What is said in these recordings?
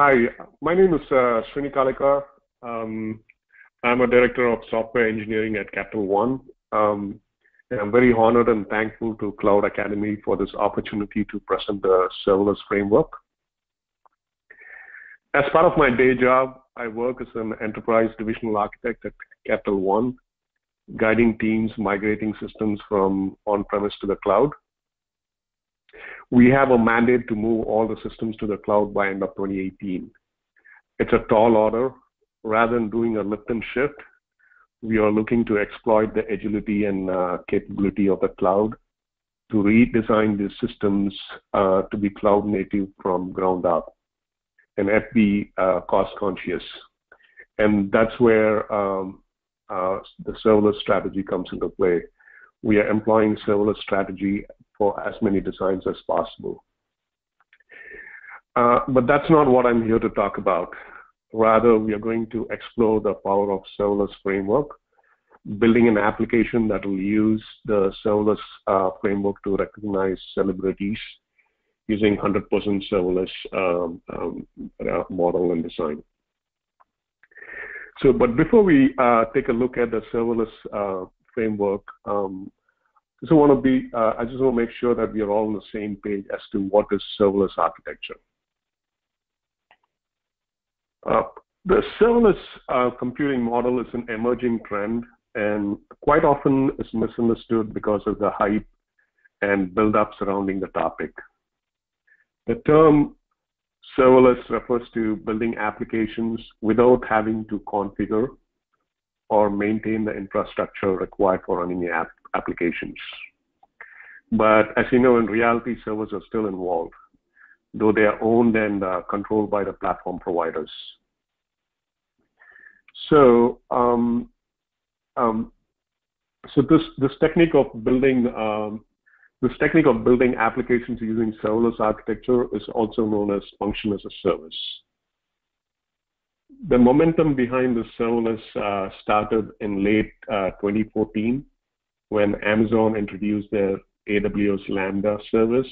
Hi, my name is uh, Srini Karlekar. Um, I'm a director of software engineering at Capital One. Um, and I'm very honored and thankful to Cloud Academy for this opportunity to present the serverless framework. As part of my day job, I work as an enterprise divisional architect at Capital One, guiding teams migrating systems from on-premise to the cloud. We have a mandate to move all the systems to the cloud by end of 2018. It's a tall order. Rather than doing a lift and shift, we are looking to exploit the agility and uh, capability of the cloud to redesign these systems uh, to be cloud native from ground up and FB uh, cost conscious. And that's where um, uh, the serverless strategy comes into play. We are employing serverless strategy for as many designs as possible. Uh, but that's not what I'm here to talk about. Rather, we are going to explore the power of serverless framework, building an application that will use the serverless uh, framework to recognize celebrities using 100% serverless um, um, uh, model and design. So, but before we uh, take a look at the serverless uh, framework, um, just want to be, uh, I just want to make sure that we are all on the same page as to what is serverless architecture. Uh, the serverless uh, computing model is an emerging trend and quite often is misunderstood because of the hype and build-up surrounding the topic. The term serverless refers to building applications without having to configure or maintain the infrastructure required for running app applications. But as you know, in reality, servers are still involved though they are owned and uh, controlled by the platform providers. So, um, um, so this this technique of building um, this technique of building applications using serverless architecture is also known as function as a service. The momentum behind the serverless uh, started in late uh, 2014 when Amazon introduced their AWS Lambda service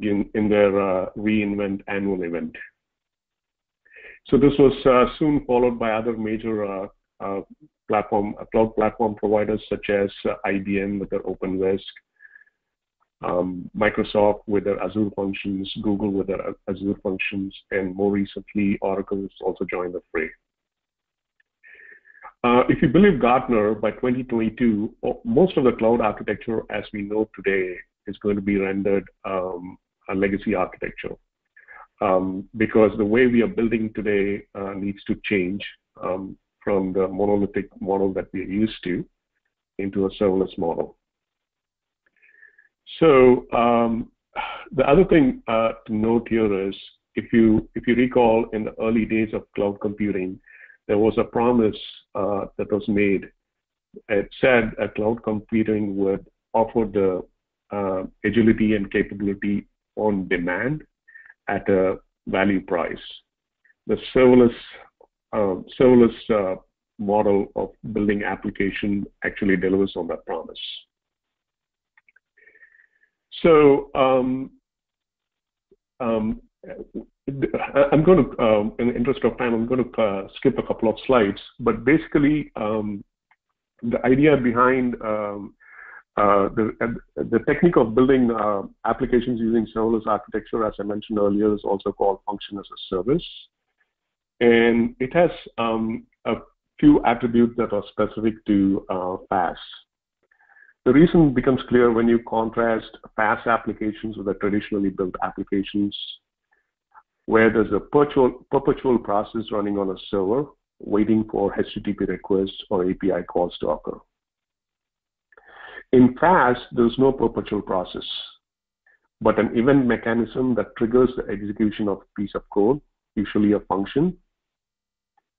in, in their uh, reInvent annual event. So this was uh, soon followed by other major uh, uh platform cloud platform providers such as IBM with their OpenWhisk, um, Microsoft with their Azure Functions, Google with their Azure Functions, and more recently, Oracle has also joined the fray. if you believe Gartner, by 2022, most of the cloud architecture as we know today is going to be rendered um, a legacy architecture. Um, because the way we are building today uh, needs to change um, from the monolithic model that we are used to into a serverless model. So um, the other thing uh, to note here is if you if you recall in the early days of cloud computing, there was a promise uh, that was made. It said that cloud computing would offer the uh, agility and capability on demand at a value price. The serverless, uh, serverless uh, model of building application actually delivers on that promise. So um, um, I'm going to, um, in the interest of time, I'm going to uh, skip a couple of slides. But basically, um, the idea behind um, uh, the, the technique of building uh, applications using serverless architecture, as I mentioned earlier, is also called function as a service. And it has a few attributes that are specific to uh, FaaS. The reason becomes clear when you contrast FaaS applications with the traditionally built applications, where there's a perpetual, perpetual process running on a server waiting for HTTP requests or API calls to occur. In FaaS, there's no perpetual process, but an event mechanism that triggers the execution of a piece of code, usually a function.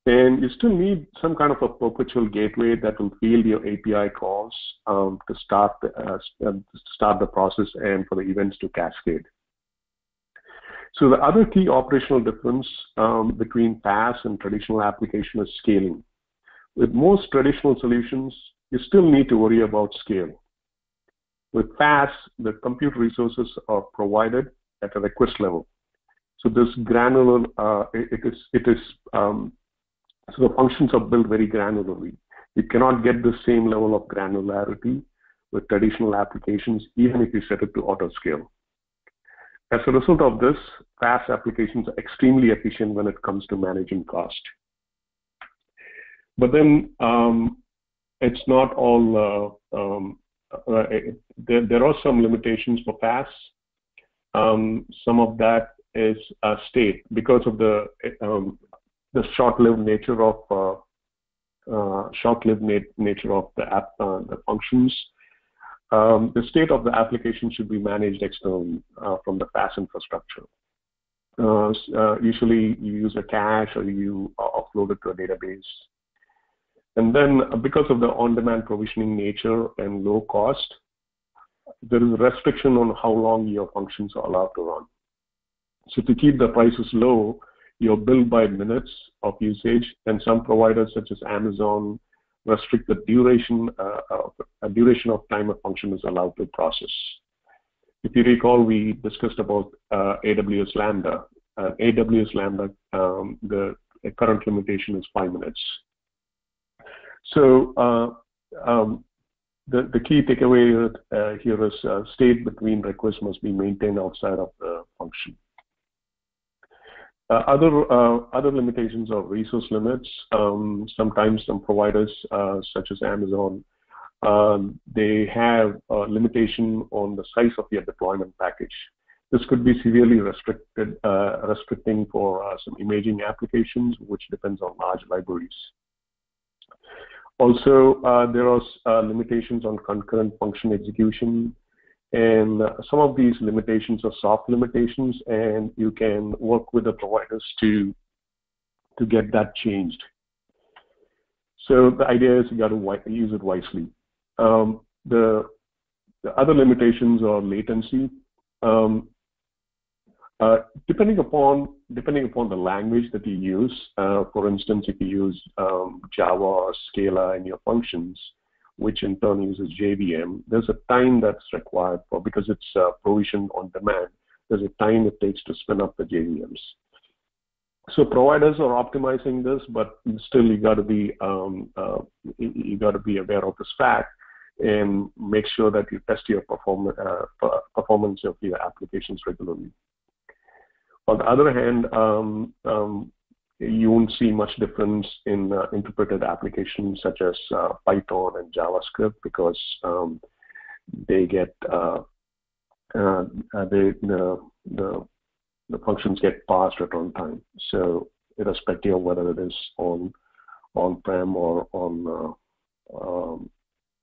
And you still need some kind of a perpetual gateway that will field your API calls um, to start the, uh, uh, start the process and for the events to cascade. So the other key operational difference um, between FaaS and traditional application is scaling. With most traditional solutions, you still need to worry about scale. With FaaS, the compute resources are provided at a request level. So this granular, uh, it, it is, it is, um, so the functions are built very granularly. You cannot get the same level of granularity with traditional applications, even if you set it to auto scale. As a result of this, FaaS applications are extremely efficient when it comes to managing cost. But then um, it's not all, uh, um, uh, there, there are some limitations for FaaS. Um, some of that is a state because of the um, the short-lived nature of uh, uh, short-lived na nature of the app uh, the functions. Um, the state of the application should be managed externally uh, from the FaaS infrastructure. Uh, uh, usually, you use a cache or you offload it to a database. And then, because of the on-demand provisioning nature and low cost, there is a restriction on how long your functions are allowed to run. So to keep the prices low, you're billed by minutes of usage, and some providers such as Amazon restrict the duration, uh, of, a duration of time a function is allowed to process. If you recall, we discussed about uh, AWS Lambda. Uh, AWS Lambda, um, the current limitation is five minutes. So uh, um, the, the key takeaway uh, here is uh, state between requests must be maintained outside of the function. Uh, other uh, other limitations are resource limits. Um, sometimes some providers, uh, such as Amazon, um, they have a limitation on the size of your deployment package. This could be severely restricted, uh, restricting for uh, some imaging applications, which depends on large libraries. Also, uh, there are limitations on concurrent function execution and some of these limitations are soft limitations, and you can work with the providers to to get that changed. So the idea is you got to use it wisely. Um, the the other limitations are latency. Um, uh, depending upon depending upon the language that you use, uh, for instance, if you use um, Java or Scala in your functions, which in turn uses JVM, there's a time that's required for, because it's uh, provisioned on demand, there's a time it takes to spin up the JVMs. So providers are optimizing this, but still you got to be um, uh, you got to be aware of this fact and make sure that you test your perform uh, performance of your applications regularly. On the other hand, um, um, you won't see much difference in uh, interpreted applications such as uh, Python and JavaScript because um, they get uh, uh, uh they, the, the, the functions get passed at runtime. So irrespective of whether it is on on-prem or on uh, um,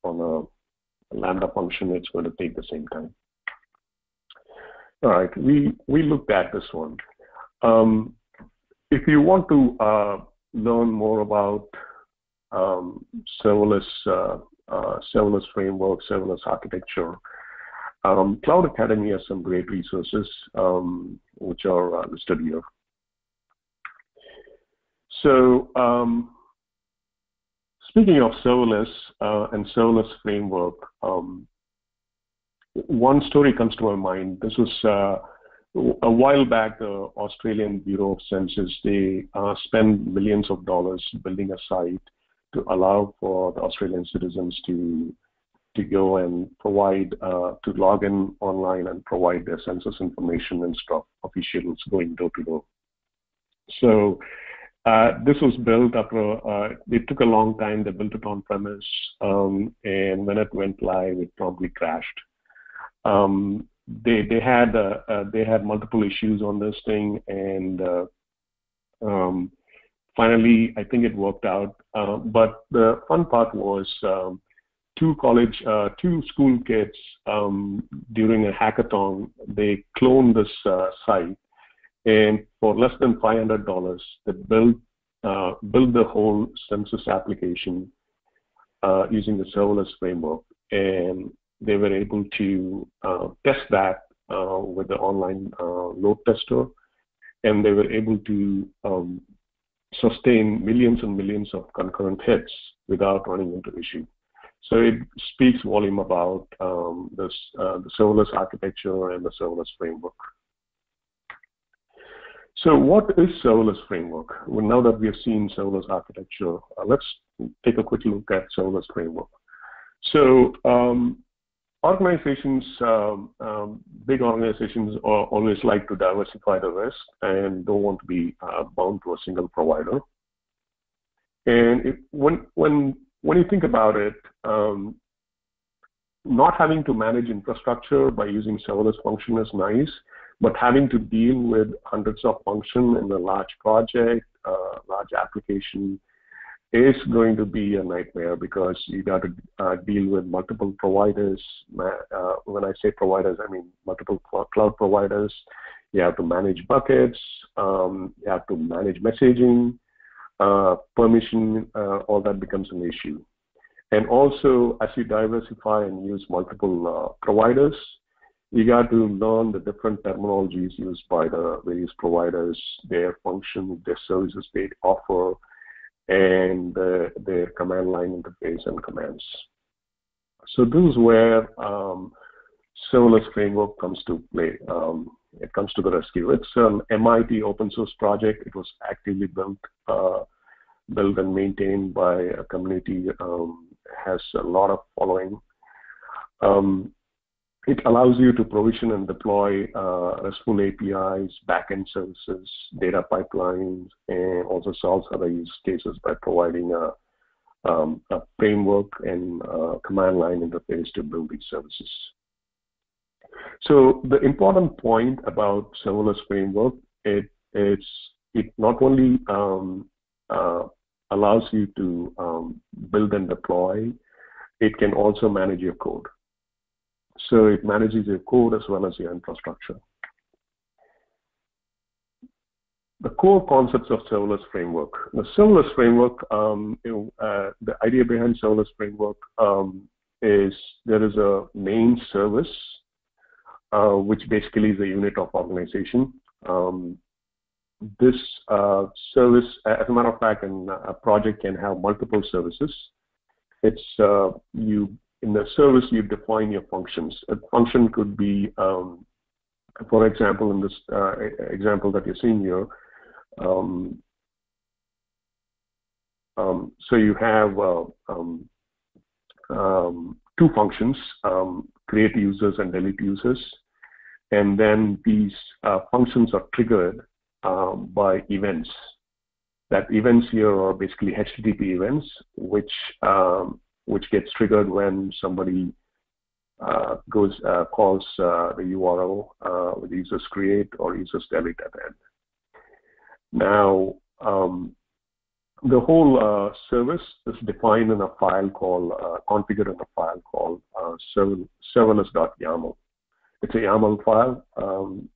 on a Lambda function, it's going to take the same time. All right, we we looked at this one. Um, if you want to uh, learn more about um, serverless, uh, uh, serverless framework, serverless architecture, um, Cloud Academy has some great resources um, which are uh, listed here. So um, speaking of serverless uh, and serverless framework, um, one story comes to my mind. This uh, a while back, the Australian Bureau of Census, they uh, spend millions of dollars building a site to allow for the Australian citizens to to go and provide uh, to log in online and provide their census information and stuff officials going door to door. So uh, this was built after uh, it took a long time. They built it on premise, um, and when it went live, it probably crashed. Um, they they had uh, uh, they had multiple issues on this thing, and uh, um, finally I think it worked out. Uh, but the fun part was um, two college uh, two school kids um, during a hackathon they cloned this uh, site, and for less than five hundred dollars they built built the whole census application using the serverless framework and they were able to uh, test that uh, with the online uh, load tester, and they were able to um, sustain millions and millions of concurrent hits without running into issue. So it speaks volume about um, this, uh, the serverless architecture and the serverless framework. So what is serverless framework? Well, now that we have seen serverless architecture, uh, let's take a quick look at serverless framework. So um, organizations, um, um, big organizations always like to diversify the risk and don't want to be uh, bound to a single provider. And when, when, when you think about it, um, not having to manage infrastructure by using serverless function is nice, but having to deal with hundreds of functions in a large project, uh, large application, is going to be a nightmare because you got to uh, deal with multiple providers. Uh, when I say providers, I mean multiple cloud providers. You have to manage buckets. Um, you have to manage messaging, uh, permission. Uh, all that becomes an issue. And also, as you diversify and use multiple uh, providers, you got to learn the different terminologies used by the various providers, their functions, their services they offer, and uh, their command line interface and commands. So this is where um, serverless framework comes to play. Um, it comes to the rescue. It's an MIT open source project. It was actively built, uh, built and maintained by a community. Um, has a lot of following. Um, it allows you to provision and deploy uh, RESTful APIs, backend services, data pipelines, and also solves other use cases by providing a, um, a framework and a command line interface to build these services. So the important point about serverless framework, it, it's, it not only um, uh, allows you to um, build and deploy, it can also manage your code. So it manages your code as well as your infrastructure. The core concepts of serverless framework. The serverless framework, um, uh, the idea behind serverless framework um, is there is a main service, uh, which basically is a unit of organization. Um, this uh, service, as a matter of fact, a project can have multiple services. It's uh, you in the service, you define your functions. A function could be, um, for example, in this uh, example that you're seeing here, um, um, so you have uh, um, um, two functions, um, create users and delete users, and then these uh, functions are triggered by events. That events here are basically HTTP events, which um, which gets triggered when somebody uh, goes uh, calls uh, the URL uh, with users create or users delete at the end. Now, um, the whole uh, service is defined in a file called, uh, configured in a file called serverless.yaml. It's a YAML file, um,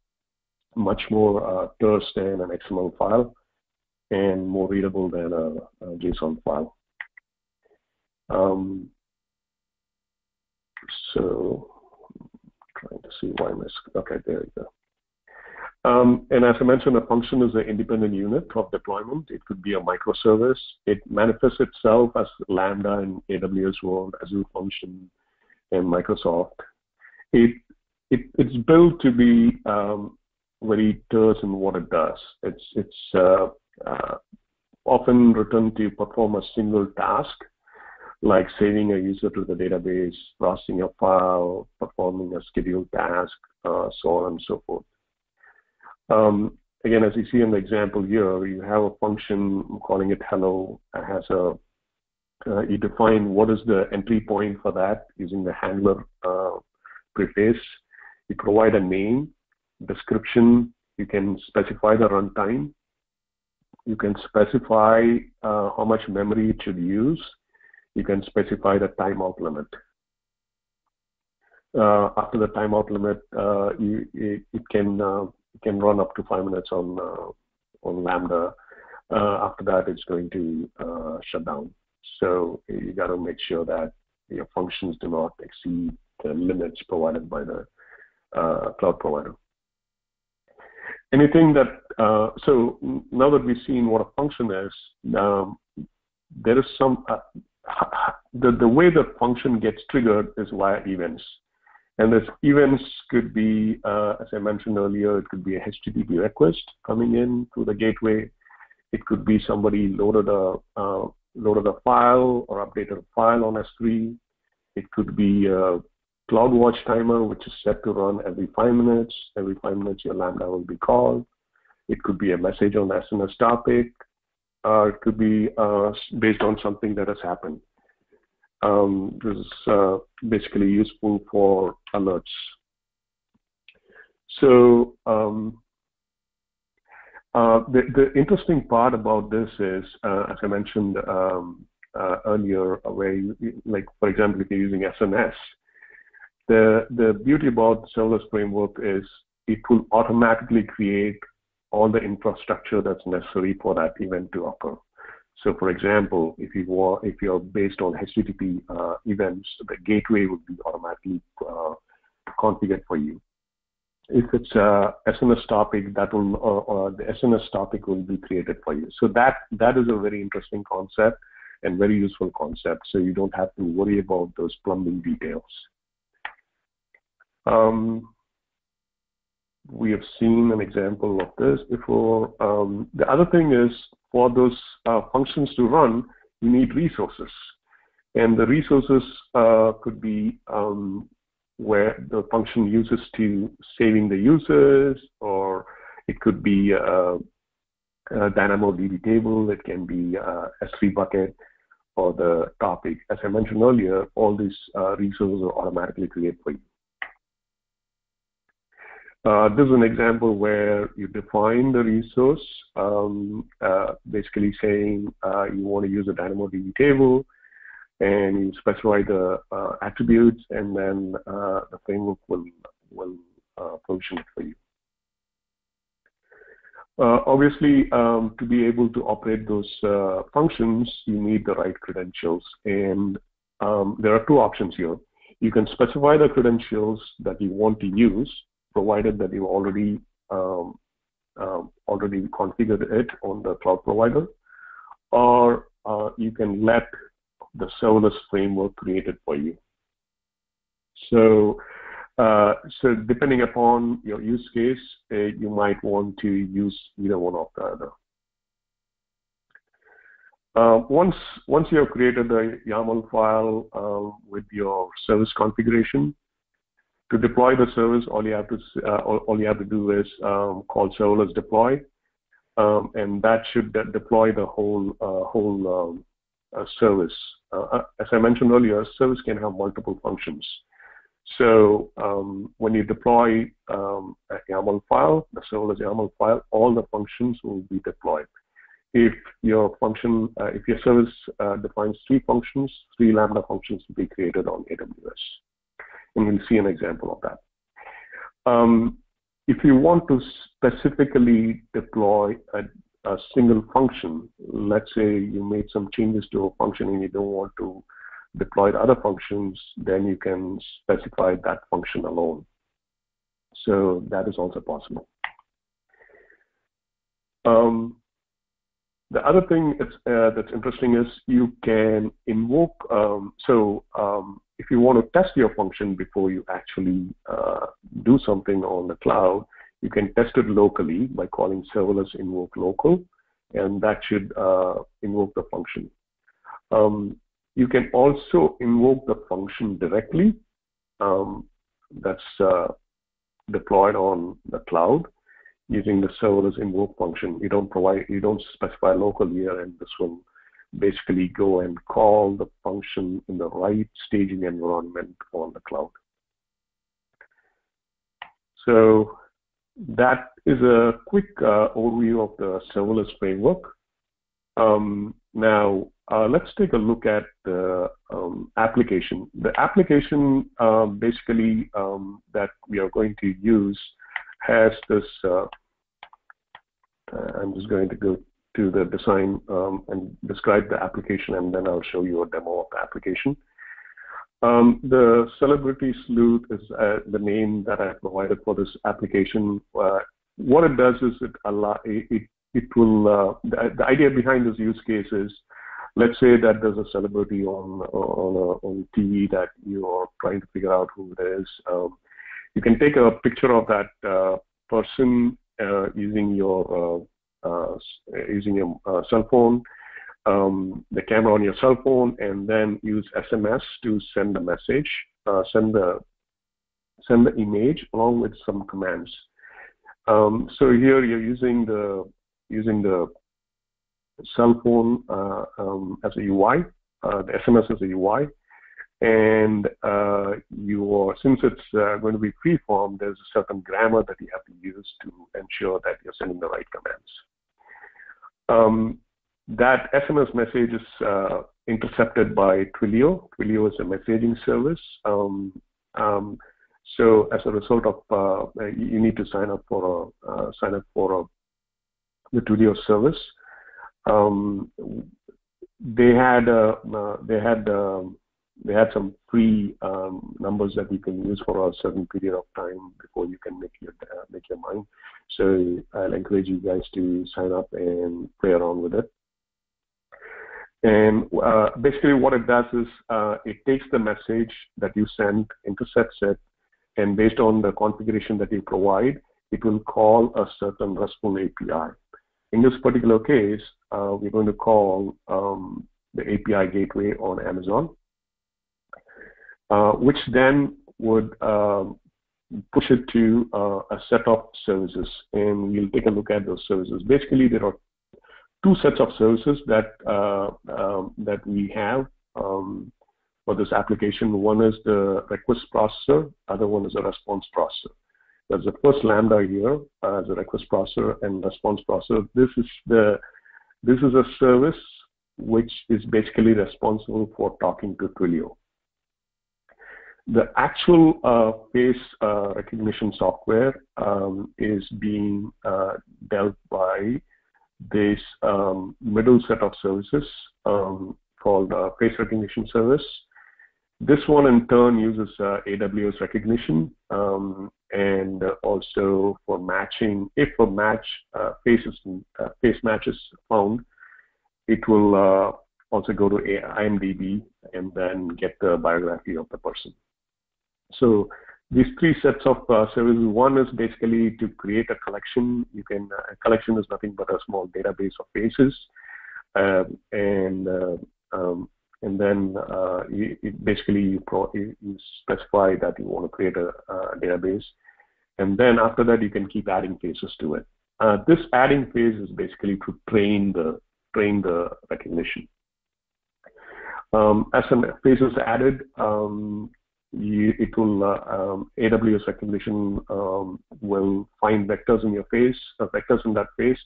much more terse than an XML file, and more readable than a, a JSON file. Um, so trying to see why my okay there you go. Um, and as I mentioned, a function is an independent unit of deployment. It could be a microservice. It manifests itself as Lambda in AWS World, Azure Function, and Microsoft. It, it it's built to be um, very terse in what it does. It's it's uh, uh, often written to perform a single task like saving a user to the database, processing a file, performing a scheduled task, uh, so on and so forth. Um, again, as you see in the example here, you have a function I'm calling it hello. It has a uh, you define what is the entry point for that using the handler uh, preface. You provide a name, description. You can specify the runtime. You can specify uh, how much memory it should use you can specify the timeout limit. Uh, after the timeout limit, uh, you, it, it, can uh, it can run up to five minutes on uh, on Lambda. Uh, after that, it's going to uh, shut down. So you got to make sure that your functions do not exceed the limits provided by the cloud provider. Anything that so now that we've seen what a function is, um, there is some the, the way the function gets triggered is via events. And this events could be, uh, as I mentioned earlier, it could be a HTTP request coming in through the gateway. It could be somebody loaded a uh, loaded a file or updated a file on S3. It could be a CloudWatch timer, which is set to run every five minutes. Every five minutes, your Lambda will be called. It could be a message on the SNS topic. Uh, could be uh, based on something that has happened. Um, this is uh, basically useful for alerts. So um, uh, the, the interesting part about this is, uh, as I mentioned um, earlier, where you, like for example, if you're using SNS, the the beauty about the serverless framework is it will automatically create all the infrastructure that's necessary for that event to occur. So for example, if you want, if you're based on HTTP uh, events, the gateway would be automatically uh, configured for you. If it's a SNS topic, that will uh, the SNS topic will be created for you. So that that is a very interesting concept and very useful concept. So you don't have to worry about those plumbing details. Um, we have seen an example of this before. Um, the other thing is for those uh, functions to run, you need resources. And the resources uh, could be um, where the function uses to saving the users, or it could be a, uh, a DynamoDB table, it can be a uh, S3 bucket, or the topic. As I mentioned earlier, all these uh, resources are automatically created for you. Uh, this is an example where you define the resource, um, uh, basically saying uh, you want to use a DynamoDB table, and you specify the uh, attributes, and then uh, the framework will will uh, function it for you. obviously, um, to be able to operate those functions, you need the right credentials, and um, there are two options here. You can specify the credentials that you want to use, provided that you already um, um, already configured it on the cloud provider, or uh, you can let the serverless framework create it for you. So, uh, so depending upon your use case, uh, you might want to use either one or the other. Uh, once once you have created the YAML file uh, with your service configuration, to deploy the service, all you have to uh, all, you have to do is um, call serverless deploy, um, and that should de deploy the whole uh, whole um, uh, service. Uh, uh, as I mentioned earlier, service can have multiple functions. So um, when you deploy um, a YAML file, the serverless YAML file, all the functions will be deployed. If your function, uh, if your service defines three functions, three Lambda functions will be created on AWS and you'll see an example of that. Um, if you want to specifically deploy a, a, single function, let's say you made some changes to a function and you don't want to deploy the other functions, then you can specify that function alone. So that is also possible. Um, the other thing that's, uh, that's interesting is you can invoke, um, so um, if you want to test your function before you actually uh, do something on the cloud, you can test it locally by calling serverless invoke local, and that should uh, invoke the function. Um, you can also invoke the function directly. Um, that's uh, deployed on the cloud using the serverless invoke function. You don't provide, you don't specify local here, and this will basically go and call the function in the right staging environment on the cloud. So that is a quick uh, overview of the serverless framework. Um, now, uh, let's take a look at the um, application. The application uh, basically um, that we are going to use has this, uh, uh, I'm just going to go to the design um, and describe the application, and then I'll show you a demo of the application. Um, the Celebrity Sleuth is uh, the name that I provided for this application. Uh, what it does is it allow it it will uh, the, the, idea behind this use case is let's say that there's a celebrity on on on TV that you are trying to figure out who it is. Um, you can take a picture of that uh, person uh, using your uh using your uh, cell phone, um, the camera on your cell phone, and then use SMS to send the message, uh, send the send the image along with some commands. Um, so here you're using the using the cell phone uh, um, as a UI, uh, the SMS as a UI, and uh, you since it's uh, going to be freeform, there's a certain grammar that you have to use to ensure that you're sending the right commands. Um, that SMS message is uh, intercepted by Twilio. Twilio is a messaging service. Um, um, so as a result of, uh, you need to sign up for a uh, sign up for a, the Twilio service. Um, they had uh, uh, they had um, they had some free um, numbers that you can use for a certain period of time before you can make your uh, make your mind. So I'll encourage you guys to sign up and play around with it. And uh, basically, what it does is uh, it takes the message that you send, intercepts it, and based on the configuration that you provide, it will call a certain RESTful API. In this particular case, uh, we're going to call um, the API gateway on Amazon, which then would um, push it to uh, a set of services, and we'll take a look at those services. Basically, there are two sets of services that uh, um, that we have um, for this application. One is the request processor, other one is a response processor. There's the first Lambda here uh, as a request processor and response processor. This is the this is a service which is basically responsible for talking to Twilio. The actual uh, face uh, recognition software um, is being uh, dealt by this um, middle set of services um, called uh, face recognition service. This one in turn uses uh, AWS Rekognition um, and also for matching. If a match uh, faces face match is found, it will also go to IMDb and then get the biography of the person. So these three sets of uh, services. One is basically to create a collection. You can a collection is nothing but a small database of faces, um, and um, and then uh, you, basically you, pro, you, specify that you want to create a, a, database, and then after that you can keep adding faces to it. Uh, this adding phase is basically to train the train the recognition. Um, as some phases added, um, it will uh, um, AWS Rekognition um, will find vectors in your face, uh, vectors in that face,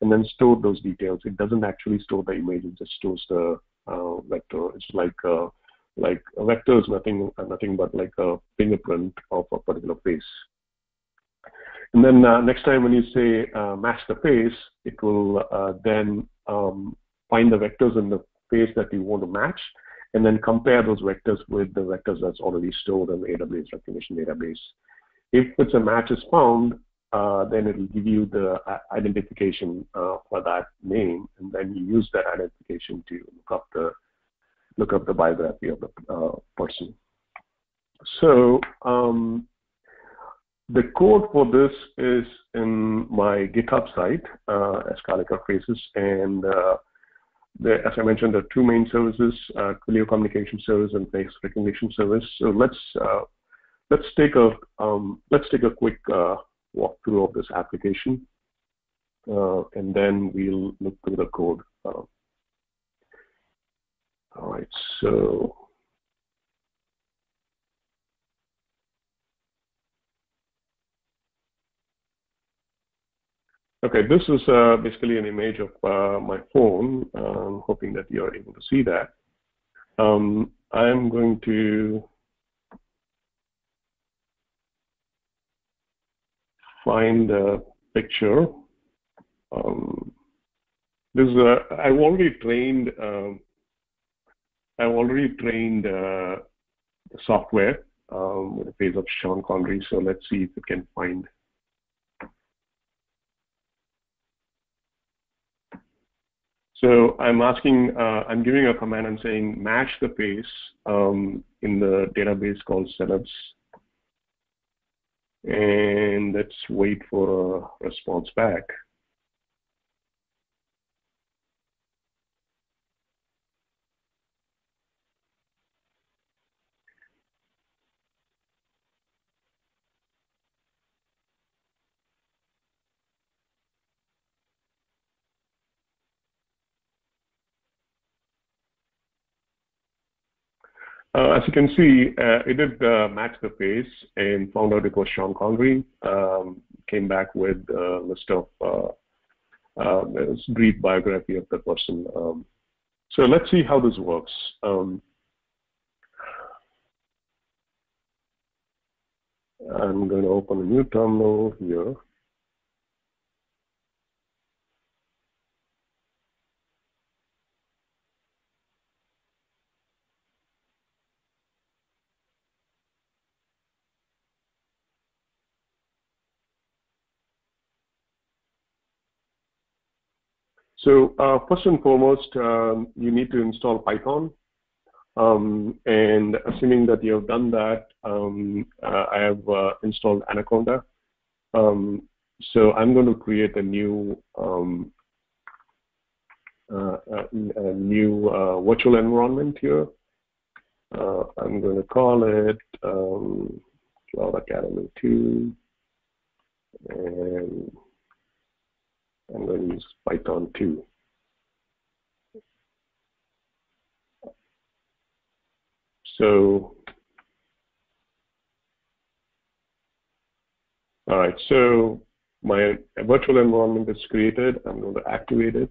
and then store those details. It doesn't actually store the image; it just stores the uh, vector. It's like uh, like a vector is nothing nothing but like a fingerprint of a particular face. And then uh, next time when you say uh, match the face, it will uh, then um, find the vectors in the face that you want to match, and then compare those vectors with the vectors that's already stored in the AWS Rekognition database. If it's a match is found, uh, then it will give you the identification uh, for that name, and then you use that identification to look up the look up the biography of the uh, person. So um, the code for this is in my GitHub site, uh, Escalica Faces, and uh, as I mentioned, there are two main services: uh, Twilio Communication Service and Face Recognition Service. So let's uh, let's take a um, let's take a quick uh, walkthrough of this application, uh, and then we'll look through the code. Uh, all right, so. Okay, this is uh, basically an image of uh, my phone. I'm hoping that you're able to see that. Um, I'm going to find a picture. Um, this is a, I've already trained. Um, I've already trained uh, the software um, with the face of Sean Connery. So let's see if it can find. So I'm asking, uh, I'm giving a command I'm saying match the face um, in the database called setups. And let's wait for a response back. Uh, as you can see, uh, it did uh, match the face and found out it was Sean Connery. Um, came back with a list of uh, uh, brief biography of the person. Um, so let's see how this works. Um, I'm going to open a new terminal here. So uh, first and foremost, um, you need to install Python. Um, and assuming that you have done that, um, uh, I have uh, installed Anaconda. Um, so I'm going to create a new um, uh, a, a, new uh, virtual environment here. Uh, I'm going to call it um, Cloud Academy 2. And I'm going to use Python 2. So, all right, so my virtual environment is created. I'm going to activate it.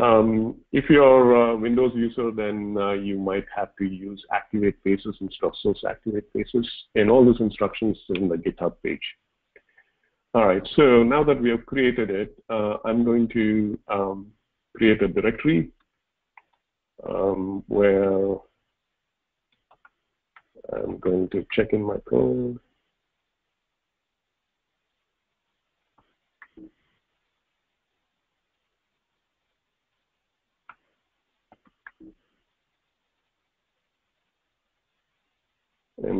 Um, if you're a Windows user, then uh, you might have to use activate faces instead of source activate faces. And all those instructions in the GitHub page. All right, so now that we have created it, uh, I'm going to um, create a directory um, where I'm going to check in my code.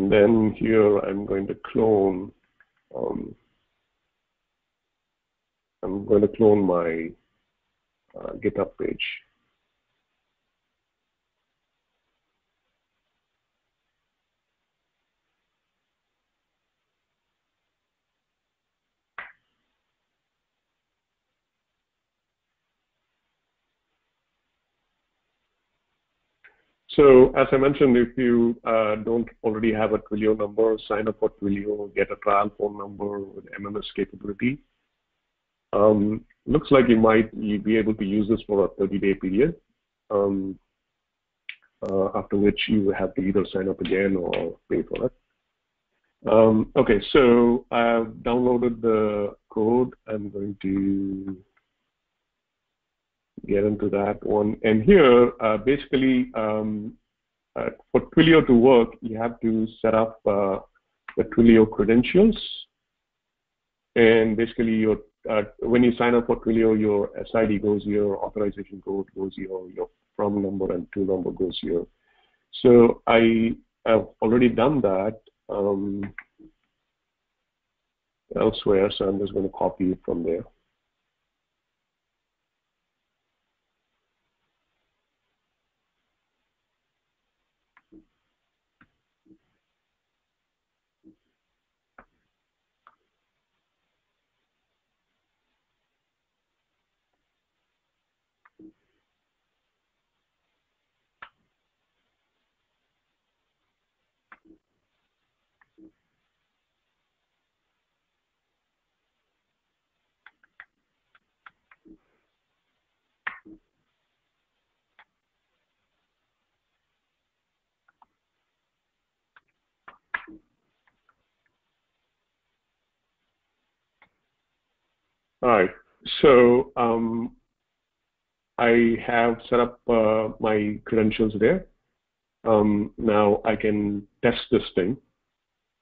And then here I'm going to clone, um, I'm going to clone my uh, GitHub page. So as I mentioned, if you uh, don't already have a Twilio number, sign up for Twilio, get a trial phone number with MMS capability. Um, looks like you might be able to use this for a 30-day period, um, uh, after which you have to either sign up again or pay for it. Um, okay, so I've downloaded the code. I'm going to get into that one. And here, uh, basically, um, uh, for Twilio to work, you have to set up uh, the Twilio credentials. And basically, your uh, when you sign up for Twilio, your SID goes here, authorization code goes here, your from number and to number goes here. So I have already done that um, elsewhere, so I'm just going to copy it from there. All right. So um, I have set up uh, my credentials there. Um, now I can test this thing.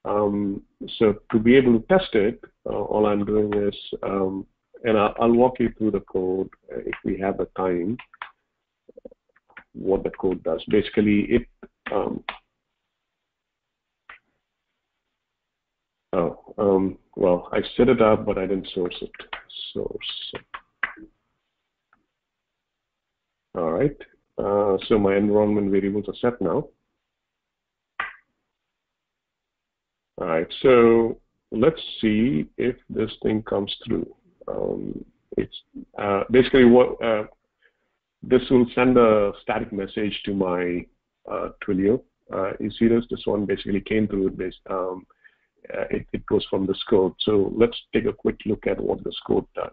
Um, so to be able to test it, uh, all I'm doing is, um, and I'll, I'll, walk you through the code uh, if we have the time, what the code does. Basically, it um, oh um, well, I set it up, but I didn't source it. Source. All right. Uh, so my environment variables are set now. All right, so let's see if this thing comes through. Um, it's uh, basically what uh, this will send a static message to my uh, Twilio. Uh, you see this? This one basically came through this. Um, uh, it, it goes from this code. So let's take a quick look at what this code does.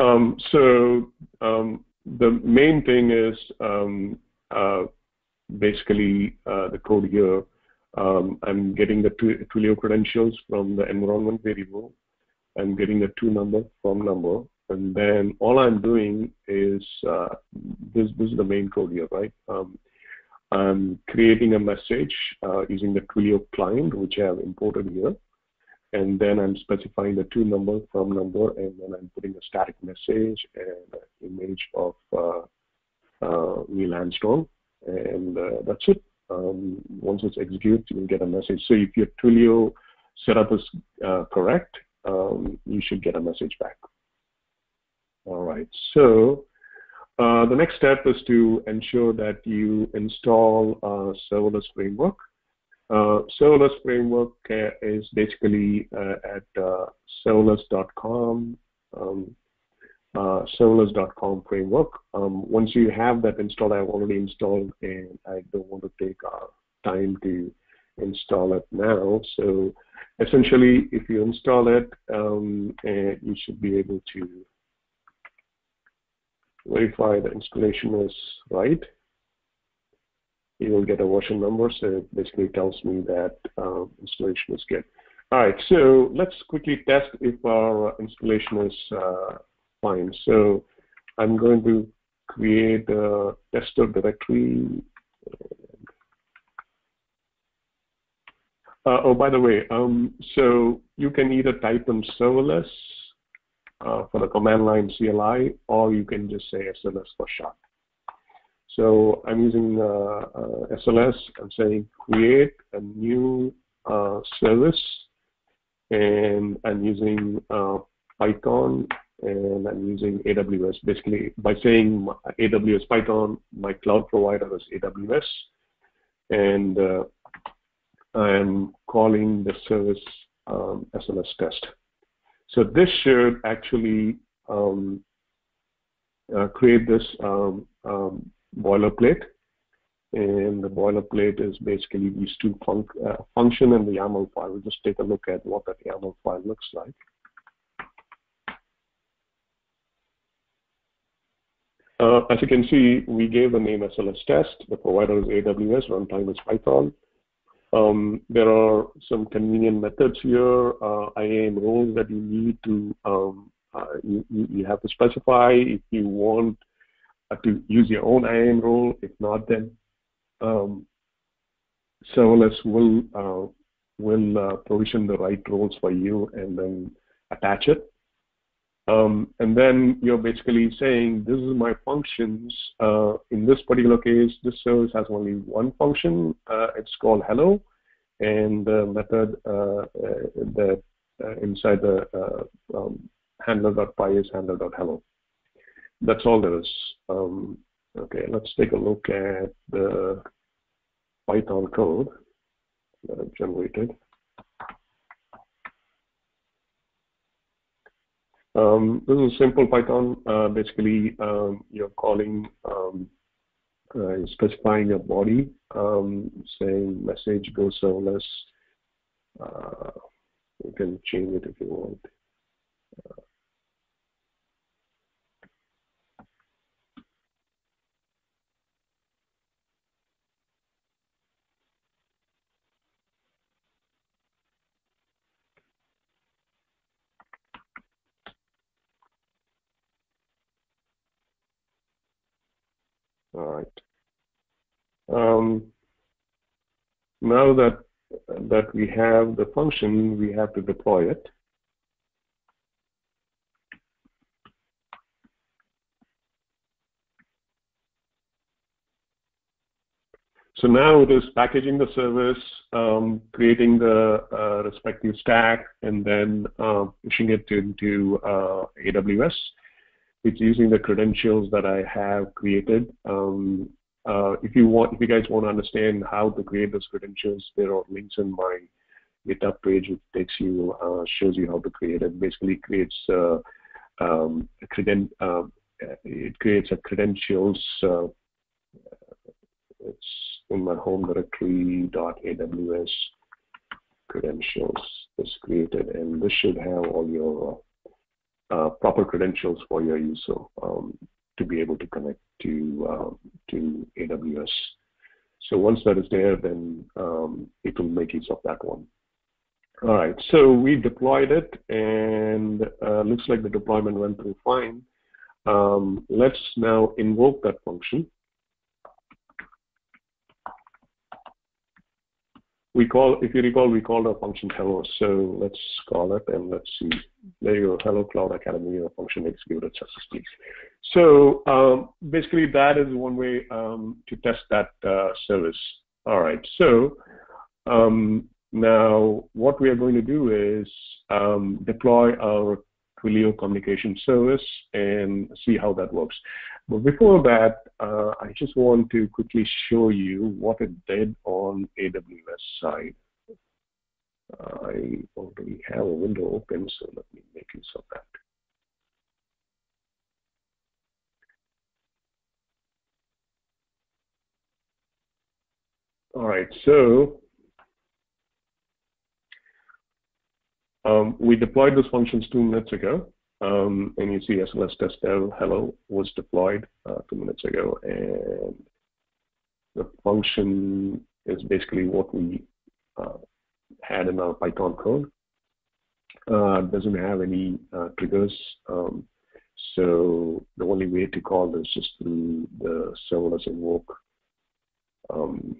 Um, so um, the main thing is um, uh, basically uh, the code here. Um, I'm getting the Twilio credentials from the environment variable. I'm getting a two number from number. And then all I'm doing is, uh, this, this is the main code here, right? Um, I'm creating a message uh, using the Twilio client, which I have imported here and then I'm specifying the two number from number, and then I'm putting a static message and an image of uh, uh, Neil and uh, that's it. Um, once it's executed, you'll get a message. So if your Twilio setup is uh, correct, um, you should get a message back. All right. So uh, the next step is to ensure that you install a serverless framework. Uh, serverless framework uh, is basically uh, at uh, serverless.com, um, uh, serverless.com framework. Um, once you have that installed, I've already installed and I don't want to take time to install it now. So essentially, if you install it, um, you should be able to verify the installation is right you will get a version number. So it basically tells me that uh, installation is good. All right, so let's quickly test if our installation is uh, fine. So I'm going to create a tester directory. Uh, oh, by the way, um, so you can either type in serverless uh, for the command line CLI, or you can just say SLS for short. So I'm using uh, uh, SLS. I'm saying create a new uh, service, and I'm using Python and I'm using AWS. Basically, by saying AWS Python, my cloud provider is AWS, and uh, I'm calling the service um, SLS test. So this should actually um, uh, create this um, um boilerplate. And the boilerplate is basically these two func uh, function and the YAML file. We'll just take a look at what that YAML file looks like. Uh, as you can see, we gave the name SLS test. The provider is AWS, runtime is Python. Um, there are some convenient methods here, uh, IAM roles that you need to, um, uh, you, you have to specify if you want to use your own IAM role. If not, then um, serverless will uh, will uh, provision the right roles for you and then attach it. Um, and then you're basically saying, this is my functions. Uh, in this particular case, this service has only one function. Uh, it's called hello. And the method uh, uh, that inside the um, handler.py is handler.hello that's all there is. Um, okay, let's take a look at the Python code that I've generated. Um, this is simple Python. Uh, basically, um, you're calling, um, uh, specifying a body, um, saying message go serverless. Uh, you can change it if you want. Uh, All right. Um, now that that we have the function, we have to deploy it. So now it is packaging the service, um, creating the uh, respective stack, and then uh, pushing it into uh, AWS. It's using the credentials that I have created. Um, uh, if you want, if you guys want to understand how to create those credentials, there are links in my GitHub page which takes you, uh, shows you how to create it. Basically, creates uh, um, creden um, it creates a credentials. it's in my home directory.aws credentials is created and this should have all your uh, proper credentials for your user um, to be able to connect to um, to AWS. So once that is there, then um, it will make use of that one. All right, so we deployed it, and uh, looks like the deployment went through fine. Um, let's now invoke that function. We call, if you recall, we called our function hello. So let's call it and let's see. There you go, hello Cloud Academy, a function executed successfully. So um, basically that is one way um, to test that uh, service. All right, so um, now what we are going to do is um, deploy our Twilio communication service and see how that works. But before that, uh, I just want to quickly show you what it did on AWS side. I already have a window open, so let me make use of that. All right, so um, we deployed those functions two minutes ago. Um, and you see SLS test hello was deployed uh, two minutes ago, and the function is basically what we uh, had in our Python code. Uh, doesn't have any uh, triggers, um, so the only way to call this is through the serverless invoke um,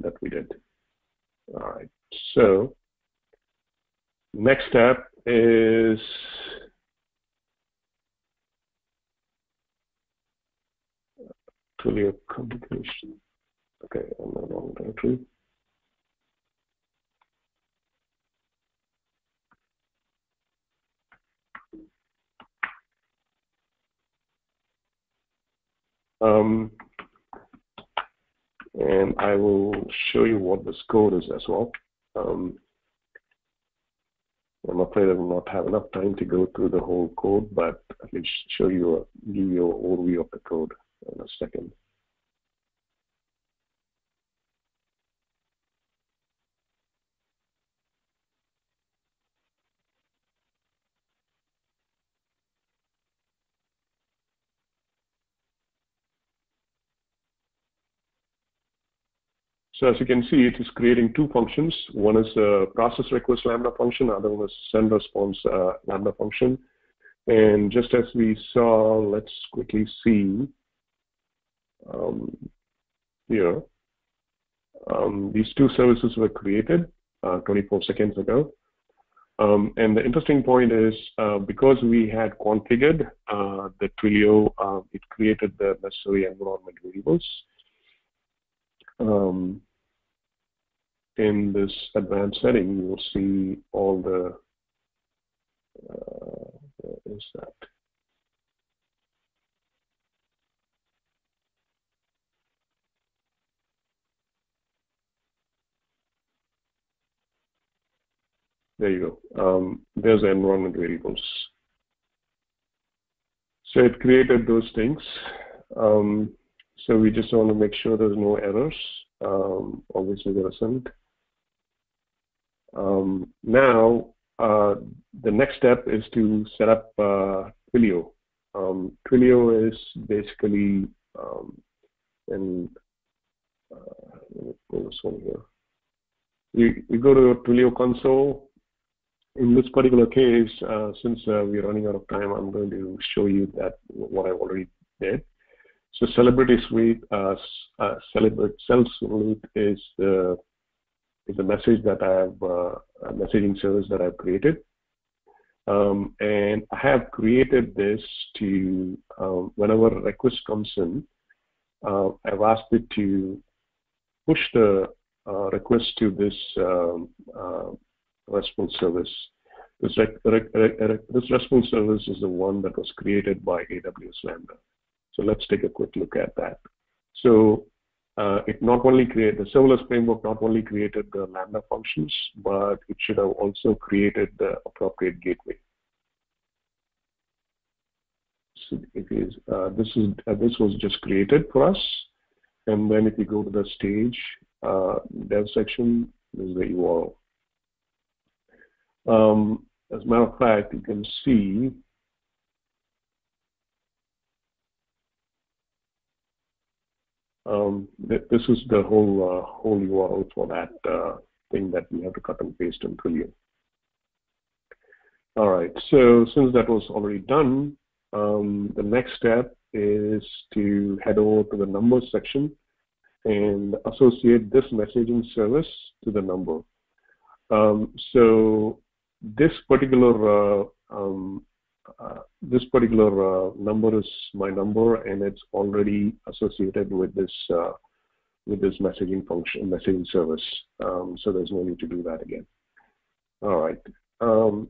that we did. All right, so next step is Twilio communication. Okay, I'm the wrong directory. Um, and I will show you what this code is as well. Um, I'm afraid I will not have enough time to go through the whole code, but I can show you, a, give you an overview of the code in a second. So as you can see, it is creating two functions. One is a process request Lambda function, other one is send response uh, Lambda function. And just as we saw, let's quickly see um, here. Um, these two services were created uh, 24 seconds ago. Um, and the interesting point is uh, because we had configured uh, the Twilio, uh, it created the necessary environment variables. Um, in this advanced setting, you will see all the, uh, that? There you go. Um, there's the environment variables. So it created those things. Um, so we just want to make sure there's no errors. Um, obviously there isn't. Um, now, uh, the next step is to set up uh, Twilio. Um, Twilio is basically, um, and uh, let me pull this one here. You, you go to Twilio console, in this particular case, uh, since uh, we're running out of time, I'm going to show you that what I already did. So Celebrity Suite, uh, uh, Celebrate Cell Suite is the is a message that I have uh, a messaging service that I've created. Um, and I have created this to um, whenever a request comes in, uh, I've asked it to push the uh, request to this um, uh, RESTful service. This, this RESTful service is the one that was created by AWS Lambda. So let's take a quick look at that. So uh, it not only created, the serverless framework not only created the Lambda functions, but it should have also created the appropriate gateway. So it is, uh, this is, uh, this was just created for us. And then if you go to the stage uh, dev section, this is the URL. Um, as a matter of fact, you can see um, th this is the whole uh, whole URL for that uh, thing that we have to cut and paste in Twilio. All right, so since that was already done, um, the next step is to head over to the numbers section and associate this messaging service to the number. Um, so this particular uh, um, this particular uh, number is my number and it's already associated with this uh, with this messaging function messaging service. Um, so there's no need to do that again. All right. Um,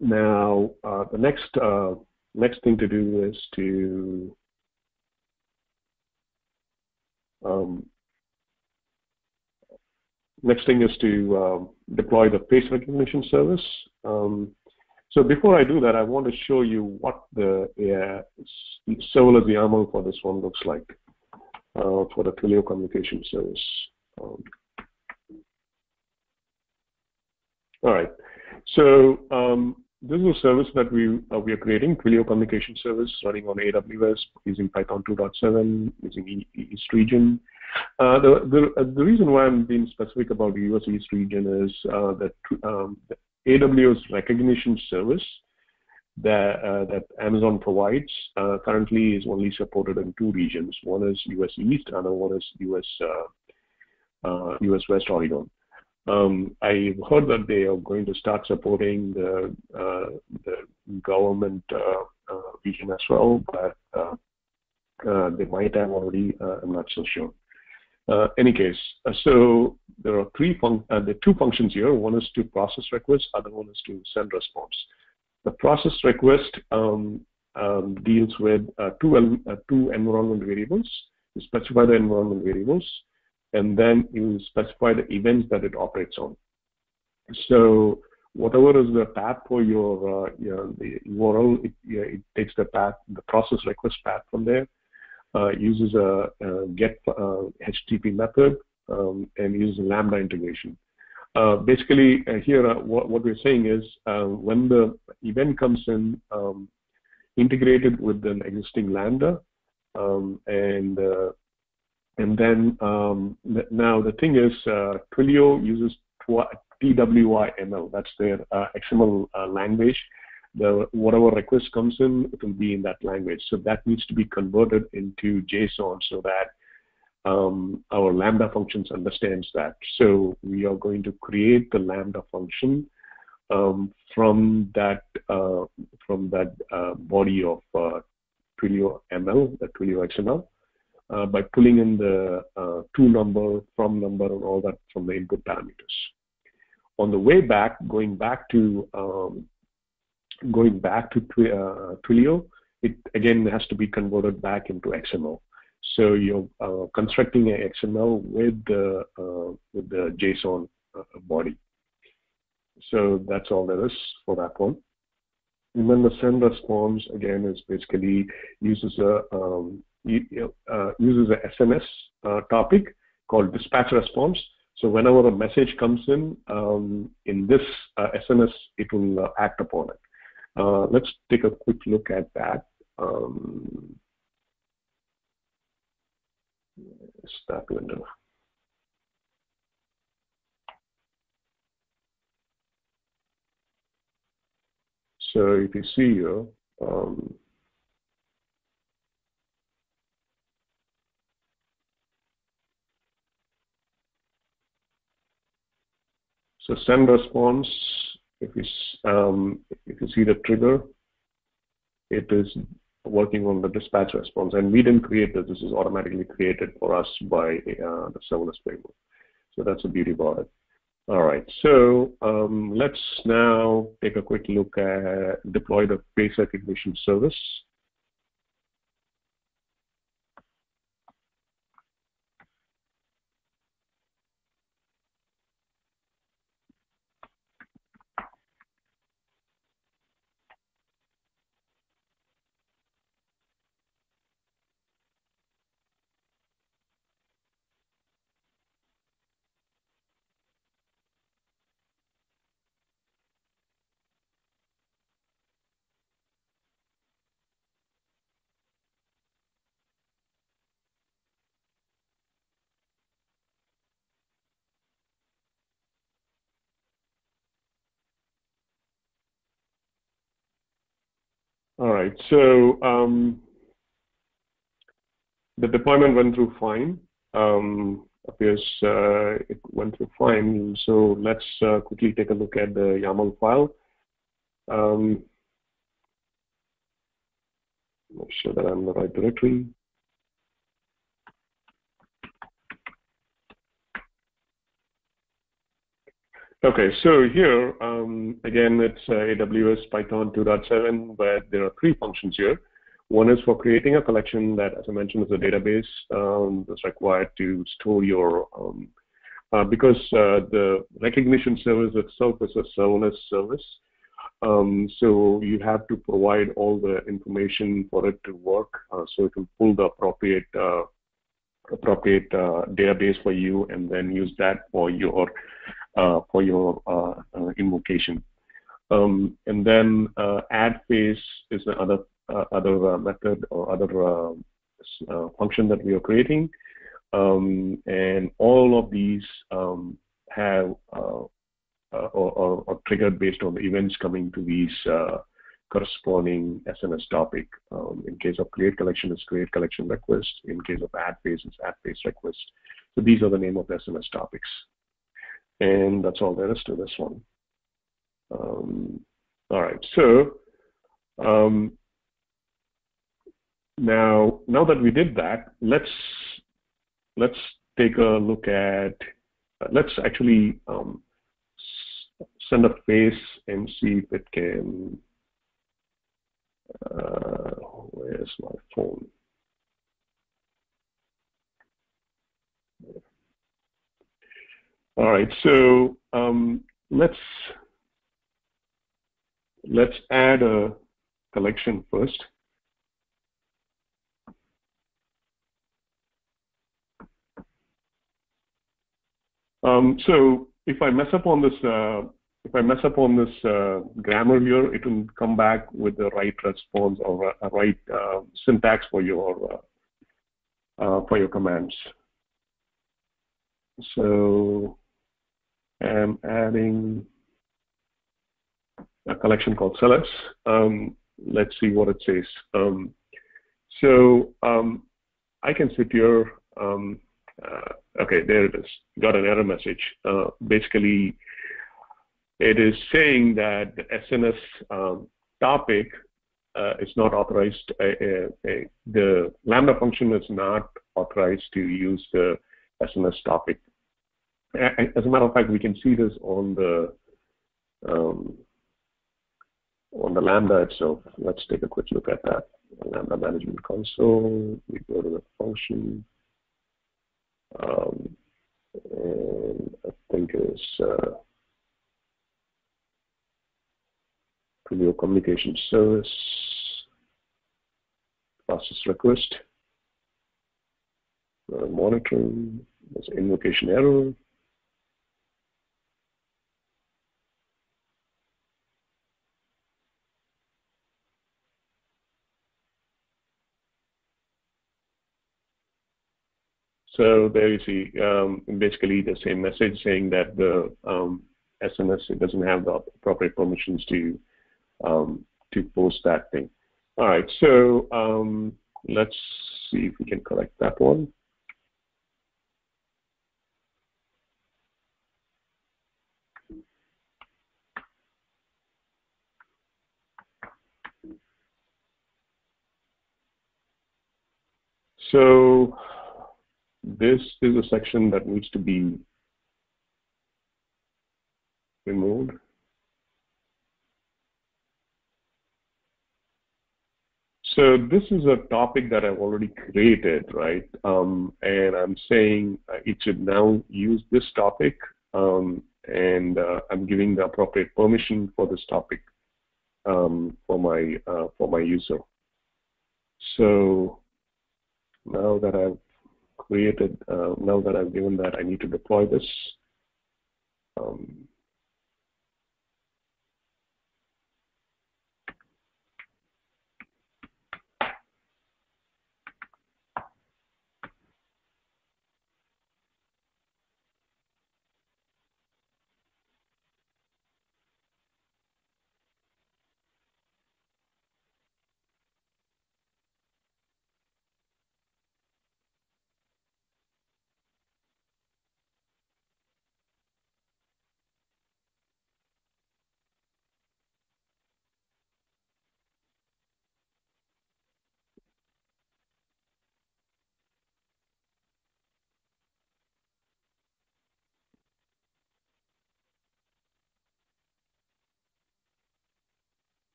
now uh, the next uh, next thing to do is to um, next thing is to um, deploy the face recognition service. Um, so before I do that, I want to show you what the uh, serverless YAML for this one looks like uh, for the Twilio communication service. Um, all right. So um, this is a service that we uh, we are creating, Twilio communication service running on AWS using Python 2.7, using East region. Uh, the, the, uh, the reason why I'm being specific about the US East region is uh, that um, AWS Rekognition service that, uh, that Amazon provides uh, currently is only supported in two regions. One is US East, and one is US US uh, West Oregon. Um, I've heard that they are going to start supporting the, uh, the government uh, uh, region as well, but they might have already. I'm not so sure. Uh, any case, uh, so there are three fun uh, the two functions here. One is to process requests, other one is to send response. The process request um, um, deals with uh, two uh, two environment variables. You specify the environment variables, and then you specify the events that it operates on. So whatever is the path for your, uh, your the URL, it, it takes the path, the process request path from there uses a, a get uh, HTTP method um, and uses Lambda integration. Uh, basically, uh, here uh, what, what, we're saying is uh, when the event comes in um, integrated with an existing Lambda, um, and and then um, now the thing is Twilio uses TwiML. That's their XML language the whatever request comes in, it will be in that language. So that needs to be converted into JSON so that um, our Lambda functions understands that. So we are going to create the Lambda function um, from that uh, from that uh, body of uh, Twilio ML, the Twilio XML, uh, by pulling in the uh, to number, from number, and all that from the input parameters. On the way back, going back to um, going back to uh, Twilio, it again has to be converted back into XML. So you're uh, constructing an XML with the uh, with the JSON uh, body. So that's all there is for that one. And then the send response again is basically uses a um, uh, uses a SNS uh, topic called dispatch response. So whenever a message comes in um, in this SNS, it will act upon it. Uh, let's take a quick look at that. Um, start window. So if you see here, um, so send response if you, um, if you see the trigger, it is working on the dispatch response. And we didn't create this. This is automatically created for us by uh, the serverless framework. So that's the beauty about it. All right, so um, let's now take a quick look at deploy the face recognition service. All right, so um, the deployment went through fine. Um, appears uh, it went through fine. So let's uh, quickly take a look at the YAML file. Um, make sure that I'm in the right directory. Okay, so here, um, again, it's uh, AWS Python 2.7, but there are three functions here. One is for creating a collection that, as I mentioned, is a database um, that's required to store your, um, uh, because uh, the recognition service itself is a serverless service. Um, so you have to provide all the information for it to work, uh, so it can pull the appropriate uh, appropriate uh, database for you, and then use that for your for your uh, uh, invocation. Um, and then add face is the other other method or other function that we are creating. Um, and all of these um, have uh, or, or, triggered based on the events coming to these uh, corresponding SNS topic. Um, in case of create collection, it's create collection request. In case of add face, it's add face request. So these are the name of the SNS topics. And that's all there is to this one. Um, all right, so um, now now that we did that, let's let's take a look at uh, let's actually um, send a face and see if it can. Uh, where's my phone? All right, so um, let's let's add a collection first. Um, so if I mess up on this, uh, if I mess up on this uh, grammar here, it will come back with the right response or a, a right uh, syntax for your uh, uh, for your commands. So am adding a collection called celebs. Um, let's see what it says. Um, so um, I can sit here. Um, uh, okay, there it is. Got an error message. Uh, basically, it is saying that the SNS um, topic uh, is not authorized. Uh, uh, the Lambda function is not authorized to use the SNS topic as a matter of fact, we can see this on the um, on the Lambda itself. Let's take a quick look at that. Lambda management console. We go to the function, um, and I think it's uh, preview communication service process request. Uh, monitoring. There's invocation error. So there you see um, basically the same message saying that the um, SNS doesn't have the appropriate permissions to um, to post that thing. All right, so um, let's see if we can collect that one. So this is a section that needs to be removed. So this is a topic that I've already created, right? Um, and I'm saying it should now use this topic, um, and uh, I'm giving the appropriate permission for this topic um, for my uh, for my user. So now that I've created, now that I've given that, I need to deploy this. Um,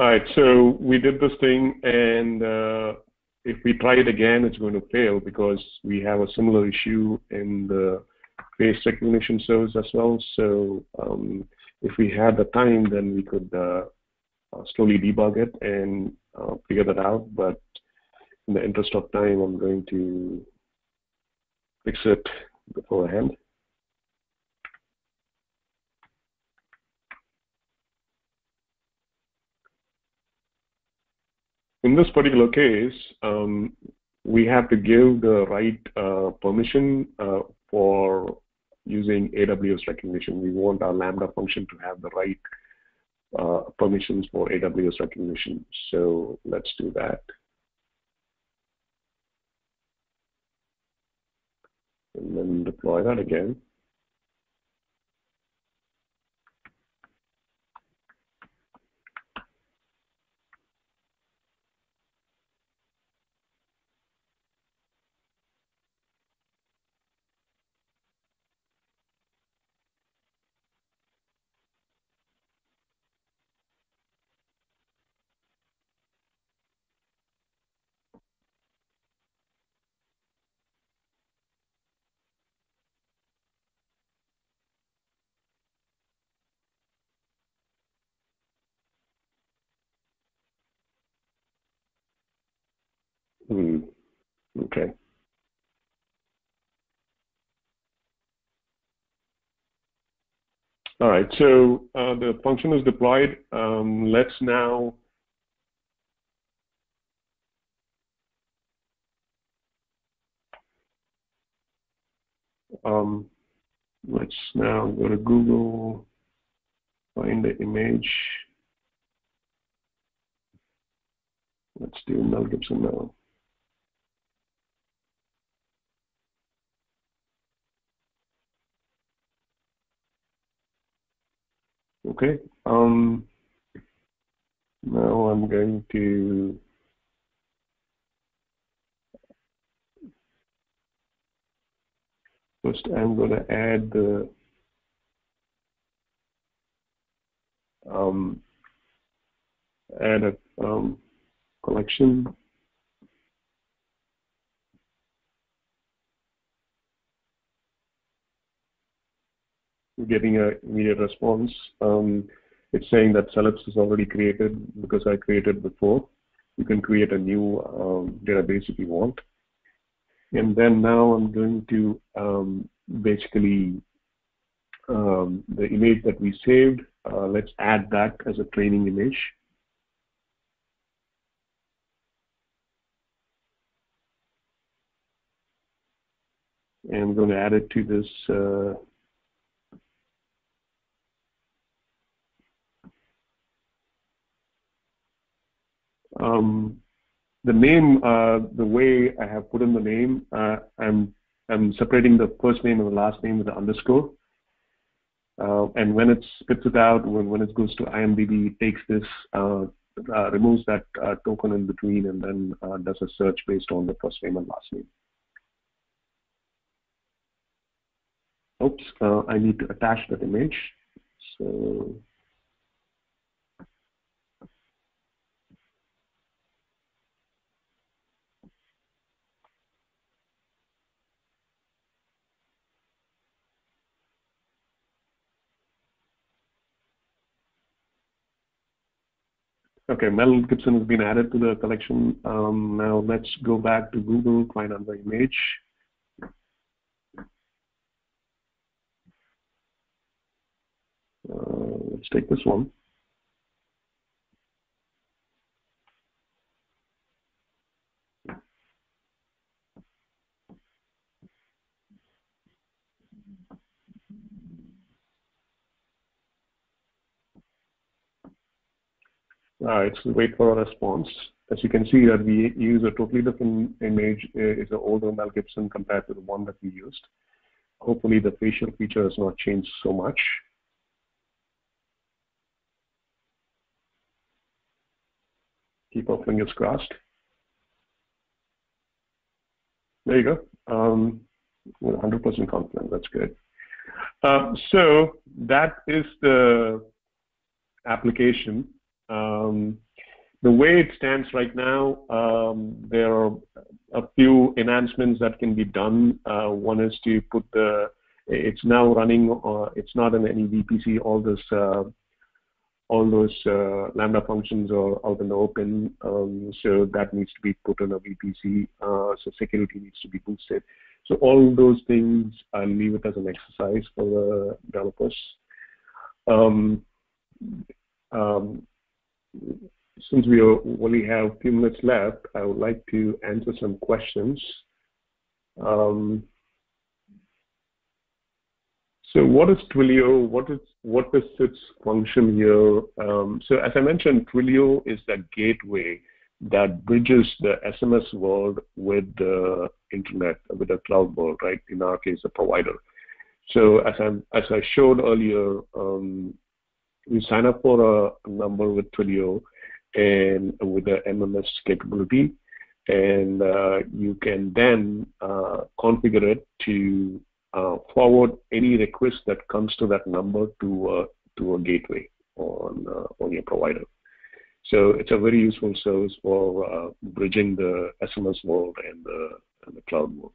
All right, so we did this thing, and uh, if we try it again, it's going to fail because we have a similar issue in the face recognition service as well. So um, if we had the time, then we could uh, uh, slowly debug it and uh, figure that out. But in the interest of time, I'm going to fix it beforehand. In this particular case, um, we have to give the right uh, permission uh, for using AWS Rekognition. We want our Lambda function to have the right uh, permissions for AWS Rekognition. So let's do that. And then deploy that again. Hmm. Okay. All right, so uh, the function is deployed. Um, let's now um, let's now go to Google, find the image. Let's do Mel Gibson now. Okay. Um, now I'm going to first I'm going to add the um, add a um, collection getting an immediate response. Um, it's saying that Celebs is already created because I created before. You can create a new um, database if you want. And then now I'm going to um, basically um, the image that we saved, uh, let's add that as a training image. And I'm going to add it to this uh, Um, the name, uh, the way I have put in the name, uh, I'm I'm separating the first name and the last name with the underscore. Uh, and when it spits it out, when, when it goes to IMDb, it takes this uh, uh, removes that uh, token in between and then does a search based on the first name and last name. Oops, I need to attach that image. So Okay, Mel Gibson has been added to the collection. Um, now let's go back to Google, find another image. Uh, let's take this one. Uh, it's wait for a response. As you can see that we use a totally different image. It's an older Mel Gibson compared to the one that we used. Hopefully the facial feature has not changed so much. Keep our fingers crossed. There you go. Um, 100% confident. That's good. Uh, so that is the application. Um, the way it stands right now, um, there are a few enhancements that can be done. Uh, one is to put the, it's now running, uh, it's not in any VPC, all this, uh, all those Lambda functions are out in the open, um, so that needs to be put in a VPC, uh, so security needs to be boosted. So all those things, I'll leave it as an exercise for the developers. Um, um, since we only have a few minutes left, I would like to answer some questions. Um, so what is Twilio? What is what is its function here? Um, so as I mentioned, Twilio is the gateway that bridges the SMS world with the internet, with the cloud world, right? In our case, the provider. So as I as I showed earlier, um, you sign up for a number with Twilio and with the MMS capability, and uh, you can then uh, configure it to uh, forward any request that comes to that number to to a gateway on uh, on your provider. So it's a very useful service for uh, bridging the SMS world and the, and the cloud world.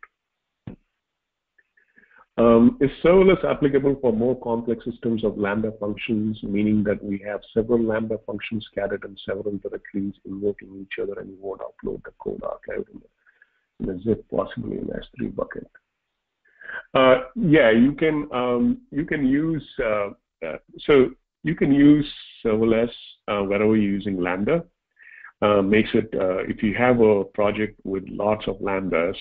Um, is serverless applicable for more complex systems of Lambda functions, meaning that we have several Lambda functions scattered in several directories invoking each other and you want to upload the code archive in the, in the zip, possibly in S3 bucket? Uh, yeah, you can um, you can use uh, uh, so you can use serverless uh, wherever you're using Lambda. Uh, makes it uh, if you have a project with lots of Lambdas,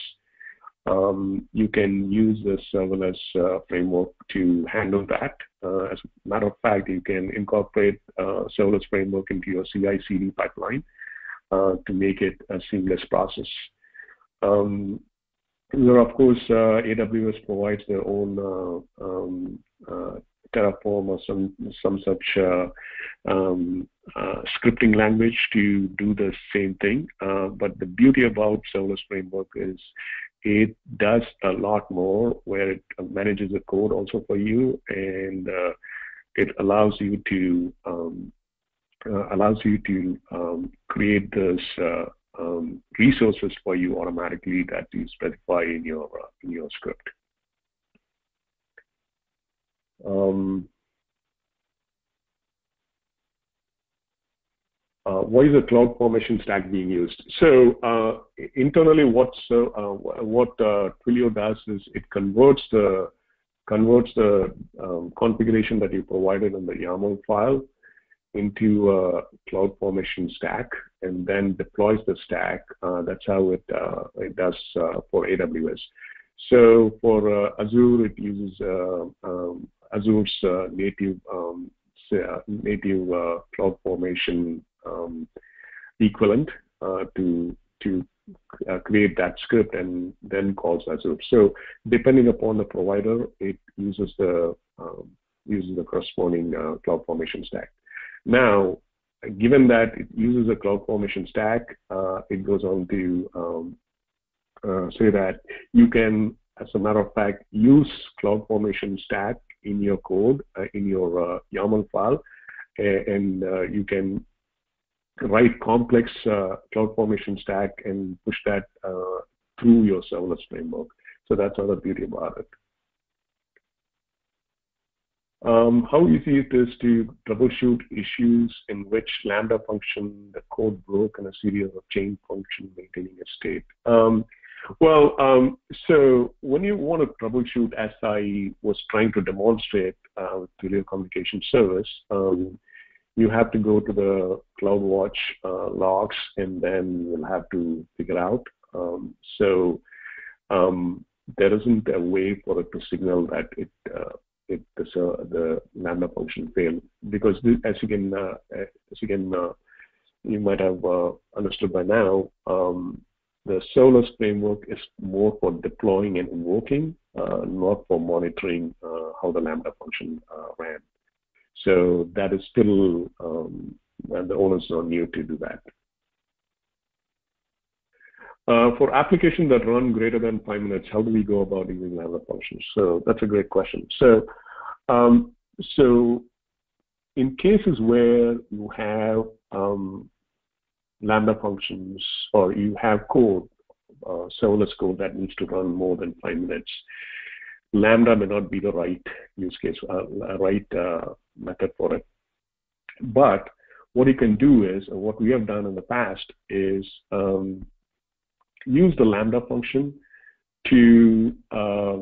um, you can use the serverless uh, framework to handle that. Uh, as a matter of fact, you can incorporate uh, serverless framework into your CI/CD pipeline uh, to make it a seamless process. Um, there, of course, uh, AWS provides their own uh, um, Terraform or some some such um, scripting language to do the same thing. but the beauty about serverless framework is it does a lot more where it manages the code also for you and uh, it allows you to um, uh, allows you to um, create those uh, um, resources for you automatically that you specify in your uh, in your script. Um, uh, why is the cloud formation stack being used? So uh, internally, uh, what uh, Twilio does is it converts the converts the um, configuration that you provided in the YAML file into a cloud formation stack and then deploys the stack. Uh, that's how it uh, it does for AWS. So for Azure, it uses um, Azure's native um, native cloud formation um, equivalent uh, to to uh, create that script and then calls Azure. So depending upon the provider, it uses the um, uses the corresponding uh, cloud formation stack. Now, given that it uses a CloudFormation stack, uh, it goes on to um, uh, say that you can, as a matter of fact, use CloudFormation stack in your code, uh, in your YAML file, and uh, you can write complex uh, CloudFormation stack and push that through your serverless framework. So that's another beauty about it. Um, how easy it is to troubleshoot issues in which Lambda function, the code broke in a series of chain function maintaining a state. Um, well, um, so when you want to troubleshoot, as I was trying to demonstrate uh, with Twilio Communication Service, um, you have to go to the CloudWatch uh, logs, and then you'll have to figure out. Um, so um, there isn't a way for it to signal that it uh, it the, the lambda function failed because as you can uh, as you can uh, you might have uh, understood by now um, the serverless framework is more for deploying and invoking uh, not for monitoring how the lambda function ran so that is still um, the owners are new to do that uh, for applications that run greater than five minutes, how do we go about using Lambda functions? So that's a great question. So, um, so in cases where you have um, Lambda functions or you have code, uh, serverless code that needs to run more than five minutes, Lambda may not be the right use case, uh, right uh, method for it. But what you can do is, what we have done in the past is um, use the Lambda function to uh,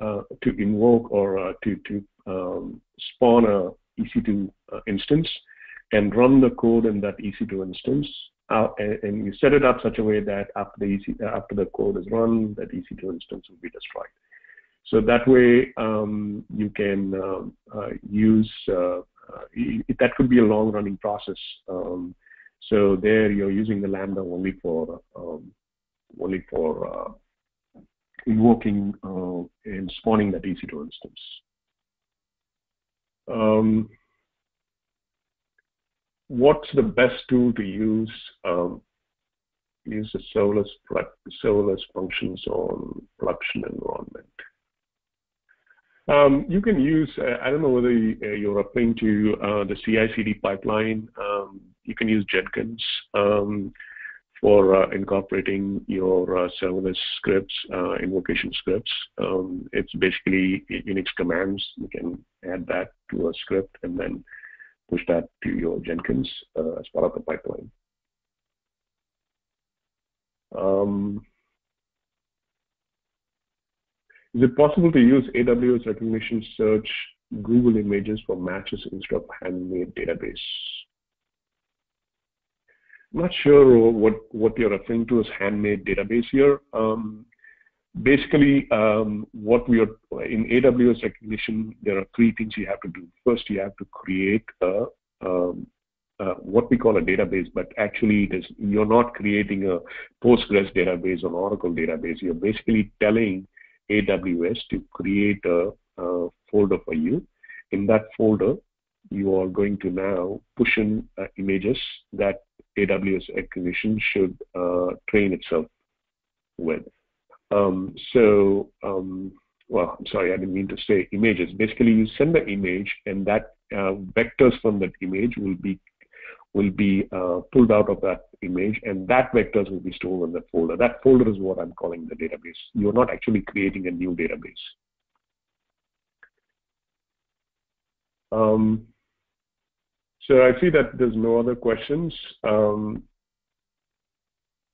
uh, to invoke or uh, to to um, spawn a EC2 uh, instance and run the code in that EC2 instance. Uh, and, and, you set it up such a way that after the EC, after the code is run, that EC2 instance will be destroyed. So that way um, you can um, uh, use that could be a long running process. Um, so there you're using the Lambda only for um, only for uh, invoking uh, and spawning that EC2 instance. Um, what's the best tool to use? Um, use the serverless, serverless functions on production environment. Um, you can use, uh, I don't know whether you're referring to uh, the CI/CD pipeline. Um, you can use Jenkins. Um, for uh, incorporating your uh, serverless scripts, uh, invocation scripts. Um, it's basically Unix commands. You can add that to a script and then push that to your Jenkins uh, as part of the pipeline. Is it possible to use AWS Rekognition search Google images for matches instead of handmade database? Not sure what, what you're referring to as handmade database here. Um, basically, um, what we are in AWS Rekognition, there are three things you have to do. First, you have to create a um, uh, what we call a database, but actually it is, you're not creating a Postgres database or Oracle database. You're basically telling AWS to create a, a folder for you. In that folder, you are going to now push in uh, images that AWS Rekognition should uh, train itself with. Um, so, um, well, I'm sorry, I didn't mean to say images. Basically, you send the image, and that uh, vectors from that image will be will be uh, pulled out of that image, and that vectors will be stored in that folder. That folder is what I'm calling the database. You're not actually creating a new database. Um, so I see that there's no other questions. Um,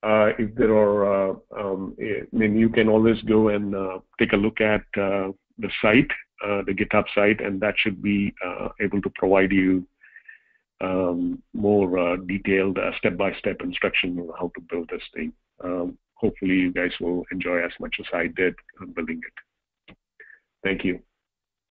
uh, if there are, uh, um, then you can always go and uh, take a look at uh, the site, uh, the GitHub site, and that should be uh, able to provide you um, more detailed step-by-step -step instruction on how to build this thing. Um, hopefully, you guys will enjoy as much as I did building it. Thank you.